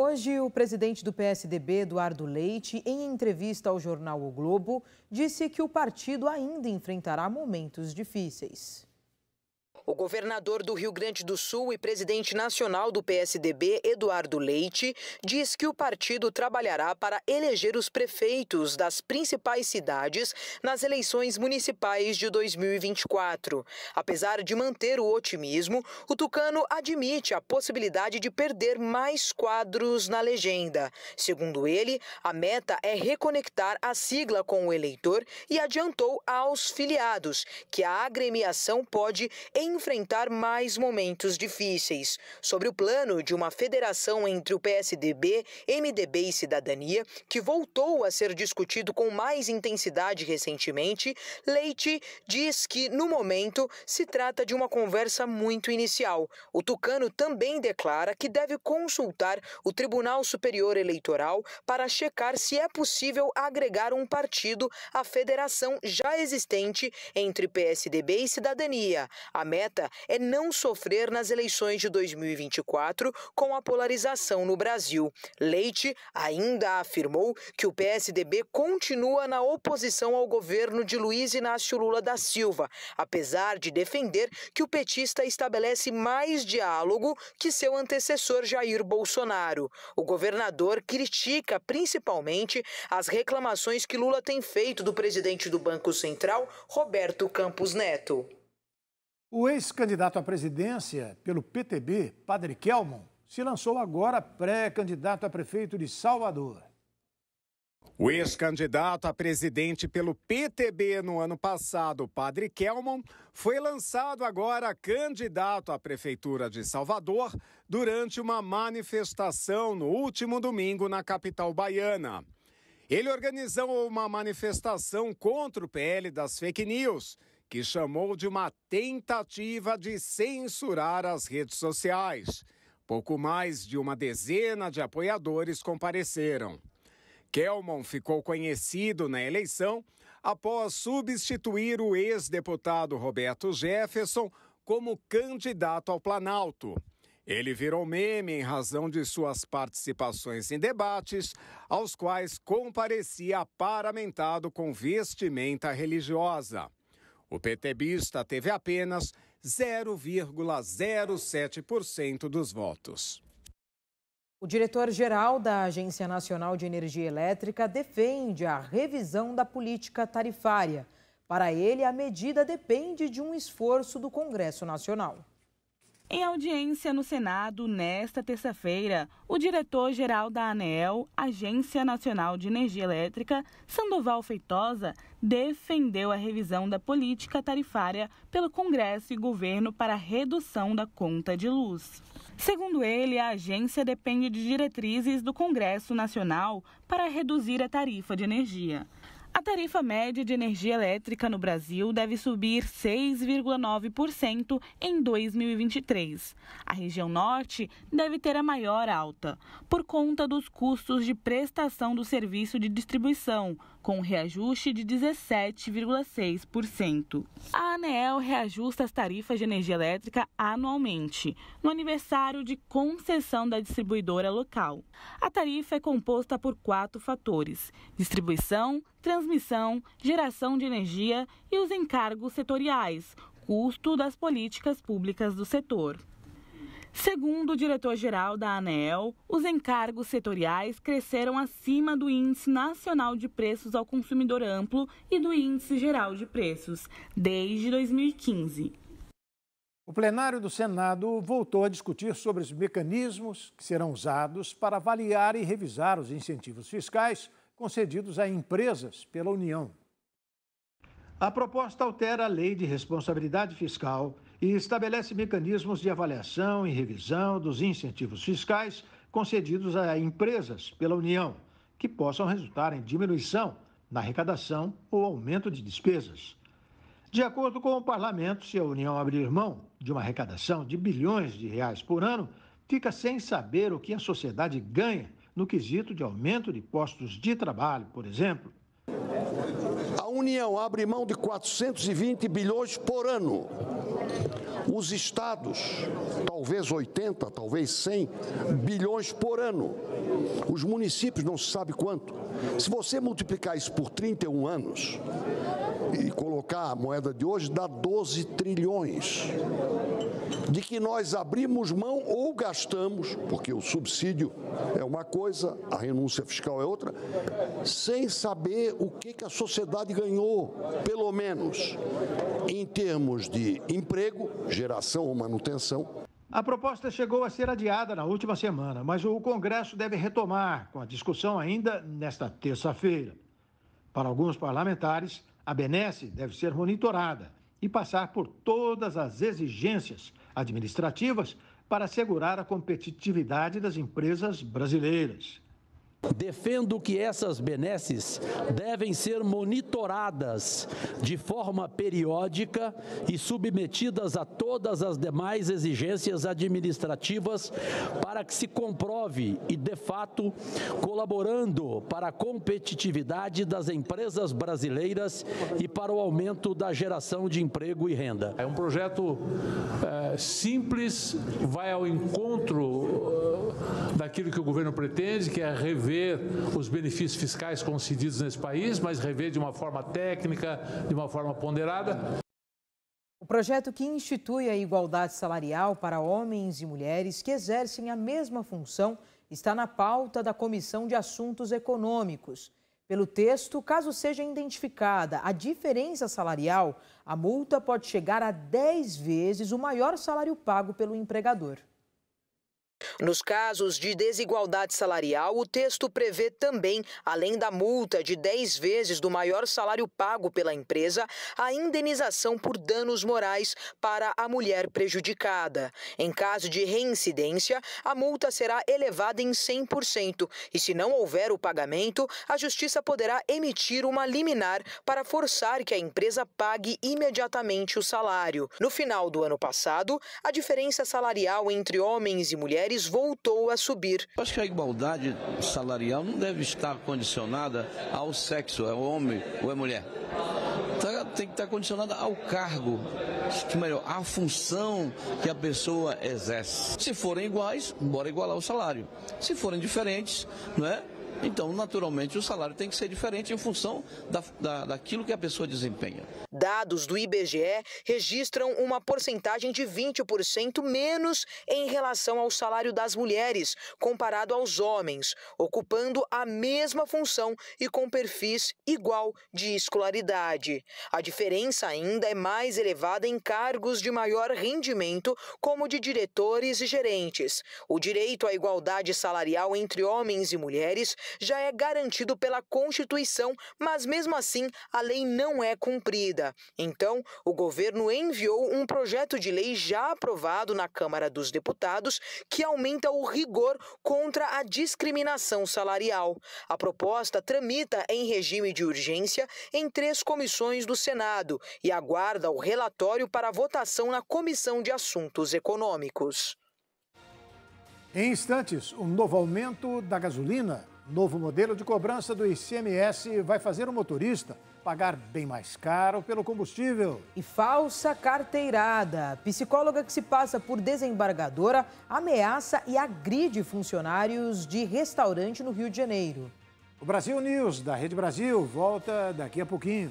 Hoje, o presidente do PSDB, Eduardo Leite, em entrevista ao jornal O Globo, disse que o partido ainda enfrentará momentos difíceis. O governador do Rio Grande do Sul e presidente nacional do PSDB, Eduardo Leite, diz que o partido trabalhará para eleger os prefeitos das principais cidades nas eleições municipais de 2024. Apesar de manter o otimismo, o tucano admite a possibilidade de perder mais quadros na legenda. Segundo ele, a meta é reconectar a sigla com o eleitor e adiantou aos filiados que a agremiação pode enfrentar mais momentos difíceis. Sobre o plano de uma federação entre o PSDB, MDB e Cidadania, que voltou a ser discutido com mais intensidade recentemente, Leite diz que, no momento, se trata de uma conversa muito inicial. O Tucano também declara que deve consultar o Tribunal Superior Eleitoral para checar se é possível agregar um partido à federação já existente entre PSDB e Cidadania. A meta é não sofrer nas eleições de 2024 com a polarização no Brasil. Leite ainda afirmou que o PSDB continua na oposição ao governo de Luiz Inácio Lula da Silva, apesar de defender que o petista estabelece mais diálogo que seu antecessor Jair Bolsonaro. O governador critica principalmente as reclamações que Lula tem feito do presidente do Banco Central, Roberto Campos Neto. O ex-candidato à presidência pelo PTB, Padre Kelmon, se lançou agora pré-candidato a prefeito de Salvador. O ex-candidato a presidente pelo PTB no ano passado, Padre Kelmon, foi lançado agora candidato à prefeitura de Salvador durante uma manifestação no último domingo na capital baiana. Ele organizou uma manifestação contra o PL das fake news que chamou de uma tentativa de censurar as redes sociais. Pouco mais de uma dezena de apoiadores compareceram. Kelmon ficou conhecido na eleição após substituir o ex-deputado Roberto Jefferson como candidato ao Planalto. Ele virou meme em razão de suas participações em debates, aos quais comparecia paramentado com vestimenta religiosa. O PTBista teve apenas 0,07% dos votos. O diretor-geral da Agência Nacional de Energia Elétrica defende a revisão da política tarifária. Para ele, a medida depende de um esforço do Congresso Nacional. Em audiência no Senado nesta terça-feira, o diretor-geral da ANEEL, Agência Nacional de Energia Elétrica, Sandoval Feitosa, defendeu a revisão da política tarifária pelo Congresso e governo para redução da conta de luz. Segundo ele, a agência depende de diretrizes do Congresso Nacional para reduzir a tarifa de energia. A tarifa média de energia elétrica no Brasil deve subir 6,9% em 2023. A região norte deve ter a maior alta, por conta dos custos de prestação do serviço de distribuição, com um reajuste de 17,6%. A ANEEL reajusta as tarifas de energia elétrica anualmente, no aniversário de concessão da distribuidora local. A tarifa é composta por quatro fatores: distribuição, transmissão, geração de energia e os encargos setoriais, custo das políticas públicas do setor. Segundo o diretor-geral da ANEEL, os encargos setoriais cresceram acima do Índice Nacional de Preços ao Consumidor Amplo e do Índice Geral de Preços, desde 2015. O plenário do Senado voltou a discutir sobre os mecanismos que serão usados para avaliar e revisar os incentivos fiscais concedidos a empresas pela União. A proposta altera a lei de responsabilidade fiscal e estabelece mecanismos de avaliação e revisão dos incentivos fiscais concedidos a empresas pela União, que possam resultar em diminuição na arrecadação ou aumento de despesas. De acordo com o parlamento, se a União abrir mão de uma arrecadação de bilhões de reais por ano, fica sem saber o que a sociedade ganha no quesito de aumento de postos de trabalho, por exemplo. A União abre mão de 420 bilhões por ano. Os estados, talvez 80, talvez 100 bilhões por ano. Os municípios não se sabe quanto. Se você multiplicar isso por 31 anos e colocar a moeda de hoje, dá 12 trilhões. De que nós abrimos mão ou gastamos, porque o subsídio é uma coisa, a renúncia fiscal é outra, sem saber o que, a sociedade ganhou, pelo menos em termos de emprego, geração ou manutenção. A proposta chegou a ser adiada na última semana, mas o Congresso deve retomar com a discussão ainda nesta terça-feira. Para alguns parlamentares, a benesse deve ser monitorada e passar por todas as exigências administrativas para assegurar a competitividade das empresas brasileiras. Defendo que essas benesses devem ser monitoradas de forma periódica e submetidas a todas as demais exigências administrativas para que se comprove e, de fato, colaborando para a competitividade das empresas brasileiras e para o aumento da geração de emprego e renda. É um projeto é, simples, vai ao encontro uh, daquilo que o governo pretende, que é rever rever os benefícios fiscais concedidos nesse país, mas rever de uma forma técnica, de uma forma ponderada. O projeto que institui a igualdade salarial para homens e mulheres que exercem a mesma função está na pauta da Comissão de Assuntos Econômicos. Pelo texto, caso seja identificada a diferença salarial, a multa pode chegar a 10 vezes o maior salário pago pelo empregador. Nos casos de desigualdade salarial, o texto prevê também, além da multa de 10 vezes do maior salário pago pela empresa, a indenização por danos morais para a mulher prejudicada. Em caso de reincidência, a multa será elevada em 100% e, se não houver o pagamento, a Justiça poderá emitir uma liminar para forçar que a empresa pague imediatamente o salário. No final do ano passado, a diferença salarial entre homens e mulheres voltou a subir. Acho que a igualdade salarial não deve estar condicionada ao sexo, é homem ou é mulher. Tá, tem que estar condicionada ao cargo, melhor, à função que a pessoa exerce. Se forem iguais, bora igualar o salário. Se forem diferentes, não é? Então, naturalmente, o salário tem que ser diferente em função da, da, daquilo que a pessoa desempenha. Dados do IBGE registram uma porcentagem de 20% menos em relação ao salário das mulheres, comparado aos homens, ocupando a mesma função e com perfis igual de escolaridade. A diferença ainda é mais elevada em cargos de maior rendimento, como de diretores e gerentes. O direito à igualdade salarial entre homens e mulheres já é garantido pela Constituição, mas mesmo assim a lei não é cumprida. Então, o governo enviou um projeto de lei já aprovado na Câmara dos Deputados que aumenta o rigor contra a discriminação salarial. A proposta tramita em regime de urgência em três comissões do Senado e aguarda o relatório para votação na Comissão de Assuntos Econômicos. Em instantes, o novo aumento da gasolina Novo modelo de cobrança do ICMS vai fazer o motorista pagar bem mais caro pelo combustível. E falsa carteirada. Psicóloga que se passa por desembargadora ameaça e agride funcionários de restaurante no Rio de Janeiro. O Brasil News da Rede Brasil volta daqui a pouquinho.